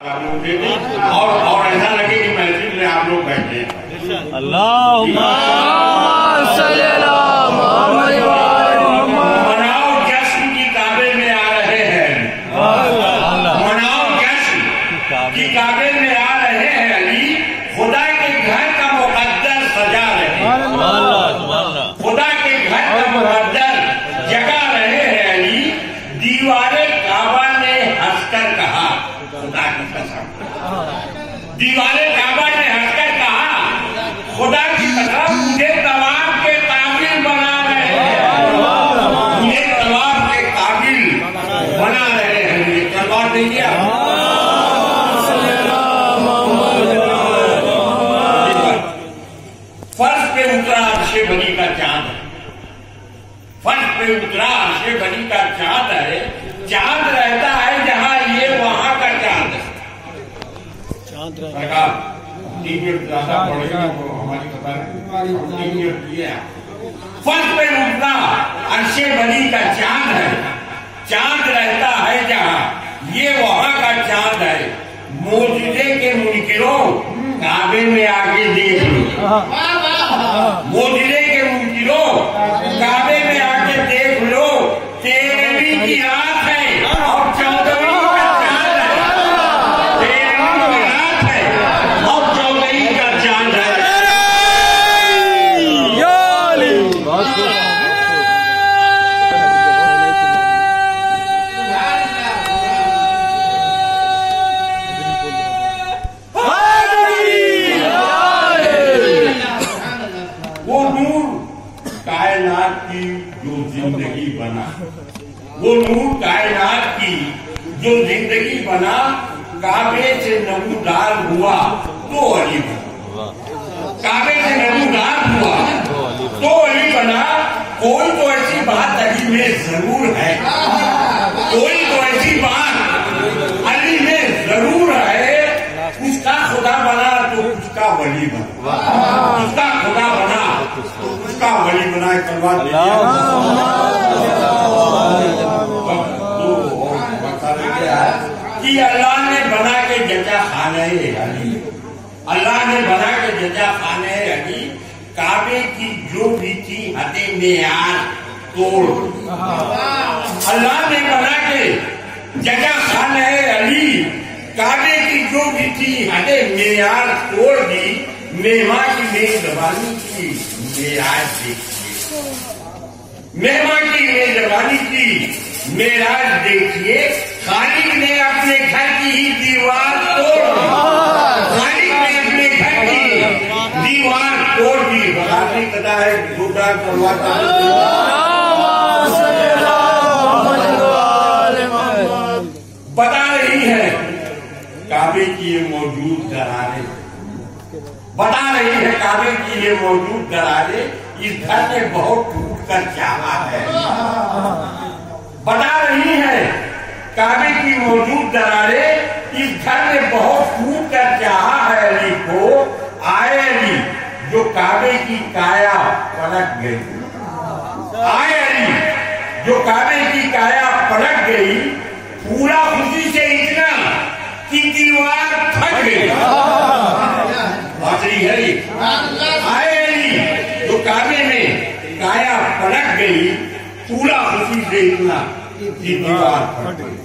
اور اور ایسا لگے کہ محفل میں آپ لوگ بیٹھے ہیں۔ اللهم صل على محمد مناؤ جشن کی کعبے میں آ رہے ہیں۔ مناؤ جشن کی کعبے میں آ رہے ہیں علی خدا کے گھر کا مقدر سجا رہے ہیں اللہ خدا کے گھر کا مقدر جگا رہے ہیں علی دیوار کعبہ نے ہنس کر کہا خدا کی قسم دیوار کعبہ نے ہنس کر کہا، خدا کی قسم، مجھے طواف کے قابل بنا رہے ہیں. مجھے طواف کے قابل بنا رہے ہیں۔ یہ تلوار دیں گے آپ؟ فرش پہ اترا عرش بنی کا چاند ہے۔ فرش پہ اترا عرش بنی کا چاند ہے۔ چاند رہتا ہے جہاں یہ وہاں کا چاند ہے سرکار تین منٹ زیادہ پڑے ہماری خبر تین منٹ فرش پہ اترا عرش بنی کا چاند ہے۔ چاند رہتا ہے جہاں۔ یہ وہاں کا چاند ہے۔ موجودے کے منکروں کعبے میں آگے دیکھ لو۔ موجودے وہ نور کائنات کی جو زندگی بنا، وہ نور کائنات کی جو زندگی بنا، کعبے سے نمودار ہوا تو علی بنا کعبے سے نمودار ہوا۔ کوئی تو ایسی بات علی میں ضرور ہے کوئی تو ایسی بات علی میں ضرور ہے اس کا خدا بنا تو اس کا ولی بنا اس کا خدا بنا تو اس کا ولی بنا ایک تلوار دیا کہ اللہ نے بنا کے ججا خانہ علی اللہ نے بنا کے ججا خانہ علی کعبے کی جو بھی تھی حد معیار توڑ۔ اللہ نے بنا کے جگہ خانہ علی، کعبے کی جو بھی تھی حد معیار توڑ دی مہما کی میزبانی کی معراج دیکھیے۔ مہما کی میزبانی کی معراج دیکھیے، خالق نے اپنے گھر جھوٹا کرواتا بتا رہی ہے کعبے کی یہ موجود درارے بتا رہی ہے کعبے کی یہ موجود درارے اس گھر نے بہت ٹوٹ کر چاہا ہے۔ بتا رہی ہے کعبے کی موجود درارے جو کعبے کی کایا پلٹ گئی۔ آئے علی، جو کعبے کی کایا پلٹ گئی، پورا خوشی سے اتنا کہ دیوار پھٹ گئی۔ آخری ہے آئے علی، جو کعبے میں کایا پلٹ گئی، پورا خوشی سے اتنا کہ دیوار پھٹ گئی۔